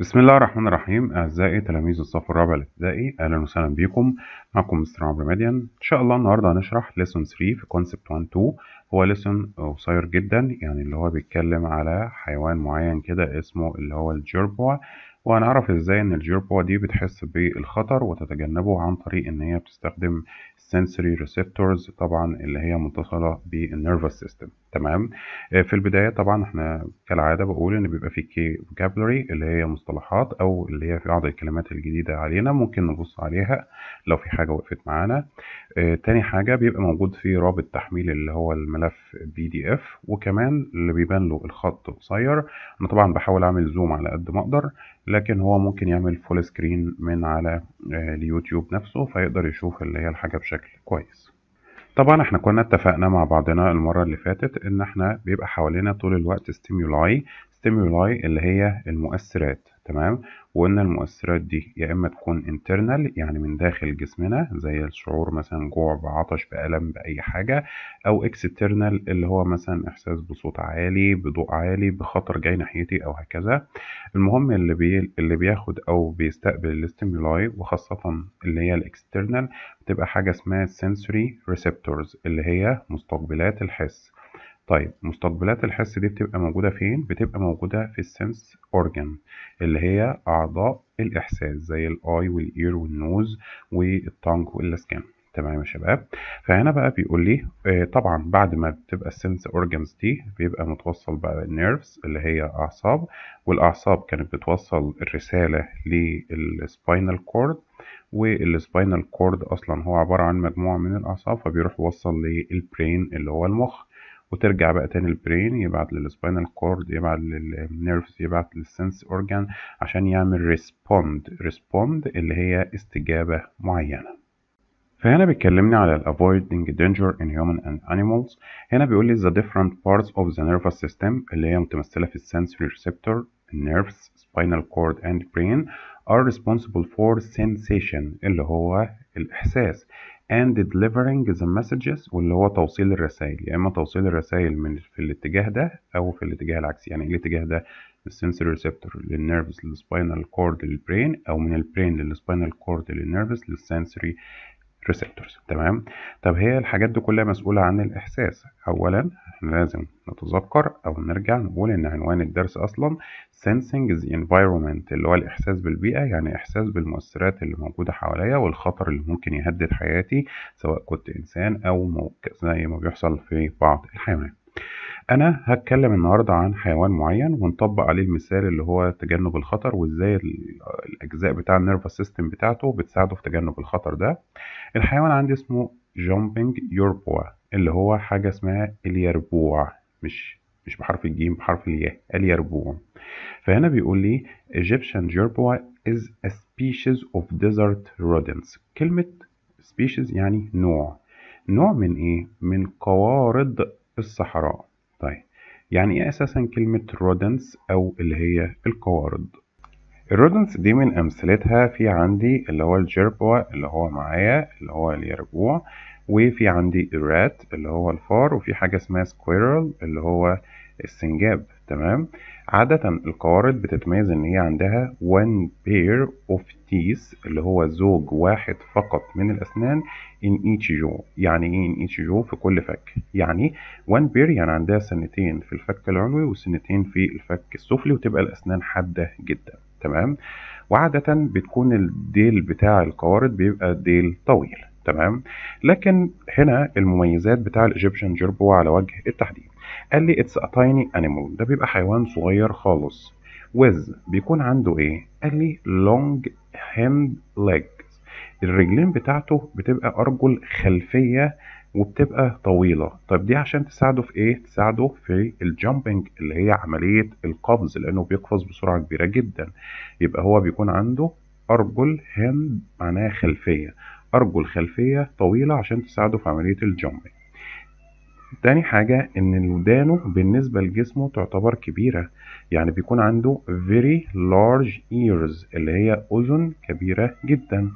بسم الله الرحمن الرحيم. أعزائي تلاميذ الصف الرابع الابتدائي أهلا وسهلا بكم. معكم مستر عمرو مدين. إن شاء الله النهاردة هنشرح lesson 3 في concept 1 2 هو lesson قصير جدا يعني اللي هو بيتكلم على حيوان معين كده اسمه اللي هو الجربوع. وهنعرف إزاي إن الجربوع دي بتحس بالخطر وتتجنبه عن طريق إن هي بتستخدم sensory receptors طبعا اللي هي متصلة بال nervous system تمام. في البداية طبعا إحنا كالعادة بقول إن بيبقى في key vocabulary اللي هي مصطلحات أو اللي هي في بعض الكلمات الجديدة علينا ممكن نبص عليها لو في حاجة وقفت معانا. آه تاني حاجة بيبقى موجود في رابط تحميل اللي هو الملف PDF وكمان اللي بيبان له الخط قصير. أنا طبعا بحاول أعمل zoom على قد ما أقدر لكن هو ممكن يعمل full screen من على آه اليوتيوب نفسه فيقدر يشوف اللي هي الحاجة بشكل كويس. طبعا إحنا كنا اتفقنا مع بعضنا المرة اللي فاتت إن إحنا بيبقى حوالينا طول الوقت stimuli stimuli اللي هي المؤثرات. تمام؟ وقلنا المؤثرات دي يا إما تكون internal يعني من داخل جسمنا زي الشعور مثلا جوع بعطش بألم بأي حاجة أو external اللي هو مثلا إحساس بصوت عالي بضوء عالي بخطر جاي ناحيتي أو هكذا. المهم اللي بي اللي بياخد أو بيستقبل ال stimuli وخاصة اللي هي ال external بتبقى حاجة اسمها sensory receptors اللي هي مستقبلات الحس. طيب مستقبلات الحس دي بتبقى موجودة فين؟ بتبقى موجودة في ال sense organ اللي هي أعضاء الإحساس زي الآي والإير والنوز والتانج والسكان تمام يا شباب؟ فهنا بقى بيقول لي آه طبعا بعد ما بتبقى ال sense organs دي بيبقى متوصل بقى ال nerves اللي هي أعصاب والأعصاب كانت بتوصل الرسالة لل spinal cord وال spinal cord أصلا هو عبارة عن مجموعة من الأعصاب فبيروح يوصل لل brain اللي هو المخ. وترجع بقى تاني ال brain يبعت لل spinal cord يبعت لل nerves يبعت لل sense organ عشان يعمل respond respond اللي هي استجابة معينة. فهنا بيكلمني على avoiding danger in human and animals. هنا بيقول لي the different parts of the nervous system اللي هي متمثلة في sensory receptor nerves spinal cord and brain are responsible for sensation اللي هو الإحساس. And delivering the messages واللي هو توصيل الرسائل. يا إما توصيل الرسائل من في الاتجاه ده أو في الاتجاه العكسي يعني الاتجاه ده السنسوري ريسبتور للنيرفز للسباينال كورد للبرين أو من البرين للسباينال كورد للنيرفز للسنسوري ريسبتورز تمام؟ طب هي الحاجات دي كلها مسؤولة عن الإحساس. أولا إحنا لازم نتذكر أو نرجع نقول إن عنوان الدرس أصلا sensing the environment اللي هو الإحساس بالبيئة يعني إحساس بالمؤثرات اللي موجودة حواليا والخطر اللي ممكن يهدد حياتي سواء كنت إنسان أو زي ما بيحصل في بعض الحيوانات. أنا هتكلم النهاردة عن حيوان معين ونطبق عليه المثال اللي هو تجنب الخطر وإزاي الأجزاء بتاع ال nervous system بتاعته بتساعده في تجنب الخطر ده. الحيوان عندي اسمه jumping jerboa اللي هو حاجة اسمها اليربوع مش مش بحرف الجيم بحرف الياء اليربوع. فهنا بيقول لي Egyptian jerboa is a species of desert rodents. كلمة species يعني نوع. نوع من إيه؟ من قوارض الصحراء. طيب يعني إيه أساسا كلمة rodents أو اللي هي القوارض؟ ال rodents دي من أمثلتها في عندي اللي هو الجربوع اللي هو معايا اللي هو اليربوع وفي عندي ال rat اللي هو الفار وفي حاجة اسمها squirrel اللي هو السنجاب. تمام؟ عادة القوارض بتتميز إن هي عندها one pair of teeth اللي هو زوج واحد فقط من الأسنان in each jaw. يعني إيه in each jaw في كل فك. يعني one pair يعني عندها سنتين في الفك العلوي وسنتين في الفك السفلي وتبقى الأسنان حادة جدا. تمام؟ وعادة بتكون الديل بتاع القوارض بيبقى ديل طويل. تمام؟ لكن هنا المميزات بتاع ال Egyptian jerboa على وجه التحديد. قال لي it's a tiny animal ده بيبقى حيوان صغير خالص. ويز بيكون عنده إيه? قال لي long hind legs. الرجلين بتاعته بتبقى أرجل خلفية وبتبقى طويلة. طب دي عشان تساعده في إيه؟ تساعده في ال jumping اللي هي عملية القفز لأنه بيقفز بسرعة كبيرة جدا. يبقى هو بيكون عنده أرجل hind معناها خلفية. أرجل خلفية طويلة عشان تساعده في عملية ال jumping تاني حاجة إن ودانه بالنسبة لجسمه تعتبر كبيرة. يعني بيكون عنده very large ears اللي هي أذن كبيرة جدا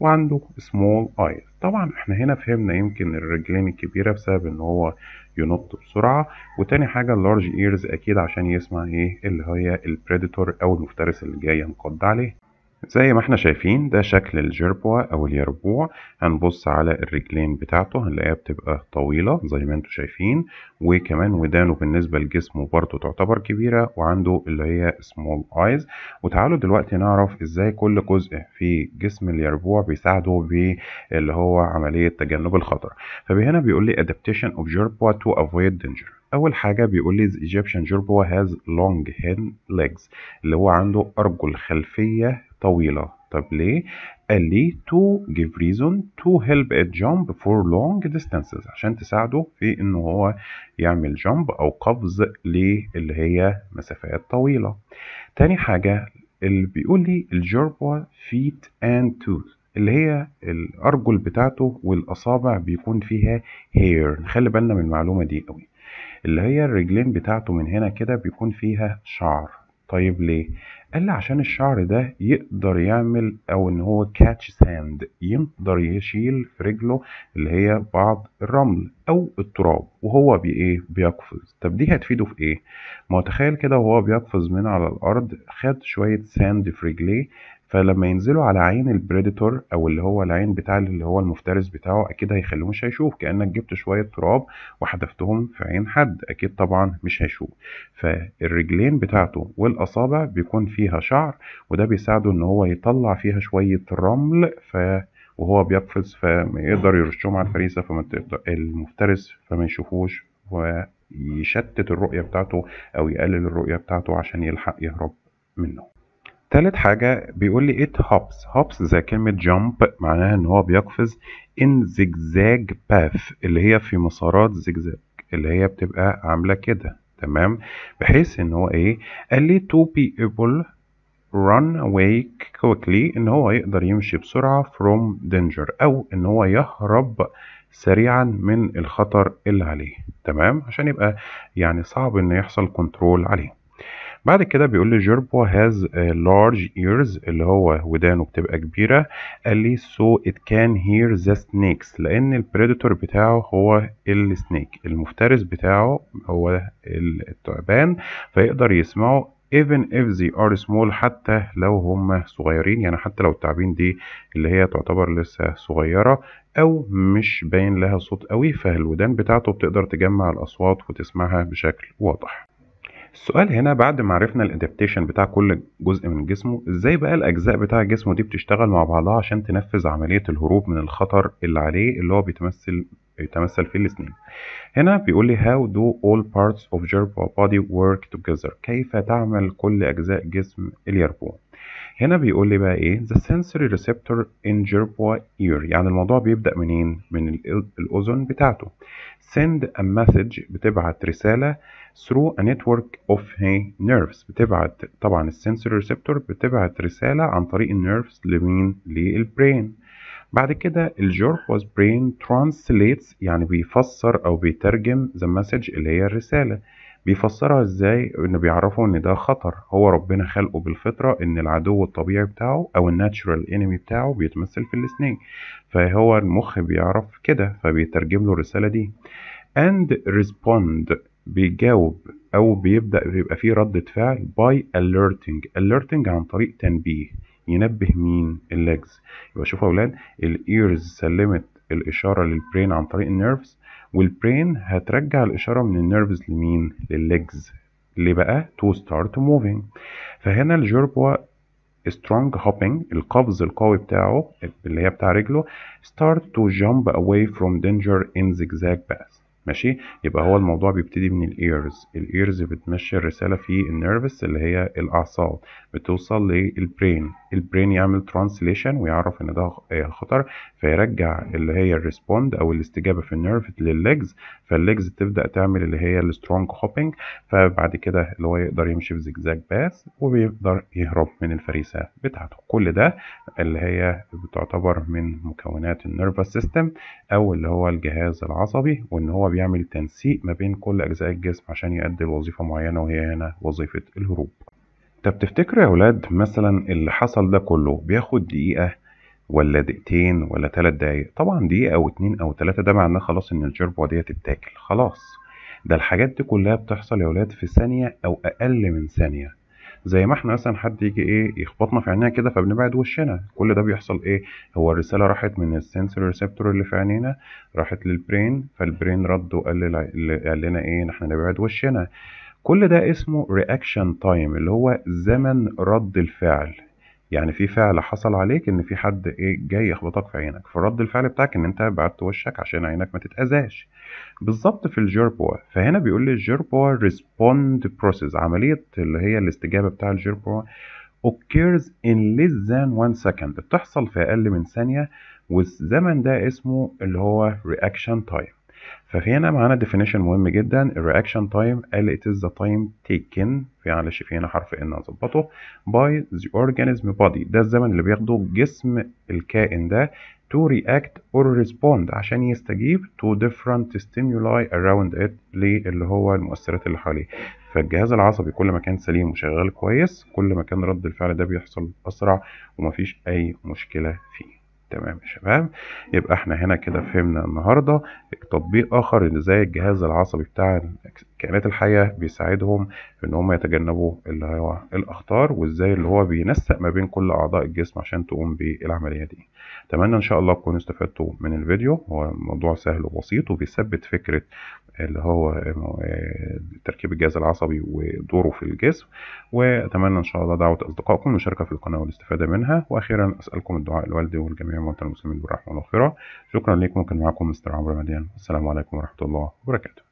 وعنده small eyes. طبعا إحنا هنا فهمنا يمكن الرجلين الكبيرة بسبب إن هو ينط بسرعة. وتاني حاجة ال large ears أكيد عشان يسمع إيه اللي هي ال predator أو المفترس اللي جاي ينقض عليه. زي ما إحنا شايفين ده شكل الجربوع أو اليربوع. هنبص على الرجلين بتاعته هنلاقيها بتبقى طويلة زي ما أنتم شايفين. وكمان ودانه بالنسبة لجسمه برضه تعتبر كبيرة وعنده اللي هي small eyes وتعالوا دلوقتي نعرف إزاي كل جزء في جسم اليربوع بيساعده باللي هو عملية تجنب الخطر. فهنا بيقول لي adaptation of jerboa to avoid danger. أول حاجة بيقول لي Egyptian jerboa has long hind legs اللي هو عنده أرجل خلفية طويلة. طب ليه؟ قال لي to give reason to help it jump for long distances عشان تساعده في إنه هو يعمل جامب أو قفز اللي هي مسافات طويلة. تاني حاجة اللي بيقول لي الجربوة feet and tooth اللي هي الأرجل بتاعته والأصابع بيكون فيها hair. نخلي بالنا من المعلومة دي قوي. اللي هي الرجلين بتاعته من هنا كده بيكون فيها شعر. طيب ليه؟ قال لي عشان الشعر ده يقدر يعمل أو إن هو catch sand يقدر يشيل في رجله اللي هي بعض الرمل أو التراب وهو بي إيه؟ بيقفز. طب دي هتفيده في إيه؟ ما تخيل كده وهو بيقفز من على الأرض خد شوية sand في رجليه فلما ينزلوا على عين ال predator أو اللي هو العين بتاع اللي هو المفترس بتاعه أكيد هيخلوه مش هيشوف كأنك جبت شوية تراب وحدفتهم في عين حد أكيد طبعا مش هيشوف. فالرجلين بتاعته والأصابع بيكون فيها شعر وده بيساعده إن هو يطلع فيها شوية رمل ف وهو بيقفز فيقدر يرشهم على الفريسة فما المفترس فما يشوفوش ويشتت الرؤية بتاعته أو يقلل الرؤية بتاعته عشان يلحق يهرب منه. تالت حاجة بيقول لي it hops. hops زي كلمة jump معناها إن هو بيقفز in zigzag path اللي هي في مسارات زجزاج اللي هي بتبقى عاملة كده تمام؟ بحيث إن هو إيه؟ قال لي to be able run away quickly إن هو يقدر يمشي بسرعة from danger أو إن هو يهرب سريعا من الخطر اللي عليه تمام؟ عشان يبقى يعني صعب ان يحصل control عليه. بعد كده بيقول لي jerboa has large ears اللي هو ودانه بتبقى كبيرة. قال لي so it can hear the snakes. لأن ال predator بتاعه هو ال snake المفترس بتاعه هو الثعبان فيقدر يسمعه even if they are small حتى لو هم صغيرين. يعني حتى لو التعابين دي اللي هي تعتبر لسه صغيرة أو مش باين لها صوت قوي فالودان بتاعته بتقدر تجمع الأصوات وتسمعها بشكل واضح. السؤال هنا بعد ما عرفنا ال adaptation بتاع كل جزء من جسمه إزاي بقى الأجزاء بتاع جسمه دي بتشتغل مع بعضها عشان تنفذ عملية الهروب من الخطر اللي عليه اللي هو بيتمثل يتمثل في السنين هنا بيقول لي how do all parts of your body work together كيف تعمل كل أجزاء جسم اليربوع؟ هنا بيقول لي بقى إيه؟ the sensory receptor in jerboa ear. يعني الموضوع بيبدأ منين؟ من الأذن بتاعته. send a message بتبعت رسالة through a network of nerves. بتبعت طبعا ال sensory receptor بتبعت رسالة عن طريق ال nerves لمين؟ لل brain بعد كده الجوربوس برين translates يعني بيفسر أو بيترجم the message اللي هي الرسالة. بيفسرها إزاي؟ إن بيعرفوا إن ده خطر. هو ربنا خلقه بالفطرة إن العدو الطبيعي بتاعه أو الناتشورال انمي بتاعه بيتمثل في السنيك فهو المخ بيعرف كده فبيترجم له الرسالة دي. and respond بيجاوب أو بيبدأ بيبقى فيه ردة فعل by alerting. alerting عن طريق تنبيه. ينبه مين؟ ال legs. يبقى شوفوا يا أولاد ال ears سلمت الإشارة لل brain عن طريق ال nerves وال brain هترجع الإشارة من ال nerves لمين؟ لل legs ليه بقى؟ to start moving. فهنا ال jerboa strong hopping القفز القوي بتاعه اللي هي بتاع رجله start to jump away from danger in zigzag path. ماشي؟ يبقى هو الموضوع بيبتدي من ال ears ال ears بتمشي الرسالة في ال nerves اللي هي الأعصاب. بتوصل لل brain ال brain يعمل translation ويعرف إن ده خطر فيرجع اللي هي ال respond أو الاستجابة في ال nerve لل legs فال legs تبدأ تعمل اللي هي ال strong hopping فبعد كده اللي هو يقدر يمشي في zigzag path وبيقدر يهرب من الفريسة بتاعته. كل ده اللي هي بتعتبر من مكونات ال nervous system أو اللي هو الجهاز العصبي وإن هو بيعمل تنسيق ما بين كل أجزاء الجسم عشان يؤدي لوظيفة معينة وهي هنا وظيفة الهروب. طب تفتكروا يا ولاد مثلا اللي حصل ده كله بياخد دقيقة ولا دقيقتين ولا تلات دقايق؟ طبعا دقيقة أو اتنين أو تلاتة ده معناه خلاص إن الجربوة دي تتاكل خلاص. ده الحاجات دي كلها بتحصل يا ولاد في ثانية أو أقل من ثانية. زي ما إحنا مثلا حد يجي إيه يخبطنا في عينينا كده فبنبعد وشنا. كل ده بيحصل إيه؟ هو الرسالة راحت من ال sensory receptor اللي في عينينا راحت لل brain فال brain رد وقال لنا قال لنا إيه؟ إن إحنا نبعد وشنا. كل ده اسمه reaction time اللي هو زمن رد الفعل. يعني في فعل حصل عليك إن في حد إيه جاي يخبطك في عينك فرد الفعل بتاعك إن أنت بعدت وشك عشان عينك ما تتأذاش. بالظبط في الجيربوا فهنا بيقول لي ال jerboa respond process عملية اللي هي الاستجابة بتاع ال jerboa occurs in less than one second بتحصل في أقل من ثانية والزمن ده اسمه اللي هو reaction time. ففي هنا معانا definition مهم جدا. ال reaction time قال it is the time taken. في معلش في هنا حرف ان هظبطه by the organism body. ده الزمن اللي بياخده جسم الكائن ده to react or respond عشان يستجيب to different stimuli around it اللي هو المؤثرات اللي حواليه. فالجهاز العصبي كل ما كان سليم وشغال كويس كل ما كان رد الفعل ده بيحصل أسرع ومفيش أي مشكلة فيه. تمام يا شباب. يبقى إحنا هنا كده فهمنا النهارده تطبيق آخر إزاي الجهاز العصبي بتاع الكائنات الحية بيساعدهم في إن هم يتجنبوا اللي هو الأخطار وإزاي اللي هو بينسق ما بين كل أعضاء الجسم عشان تقوم بالعملية دي. أتمنى إن شاء الله تكونوا استفدتوا من الفيديو. هو موضوع سهل وبسيط وبيثبت فكرة اللي هو تركيب الجهاز العصبي ودوره في الجسم. وأتمنى إن شاء الله دعوة أصدقائكم المشاركه في القناة والاستفادة منها. وأخيرا أسألكم الدعاء لوالدي والجميع موتى المسلمين بالرحمة والمغفره شكرا لكم وكان معكم مستر عمرو مديان. السلام عليكم ورحمة الله وبركاته.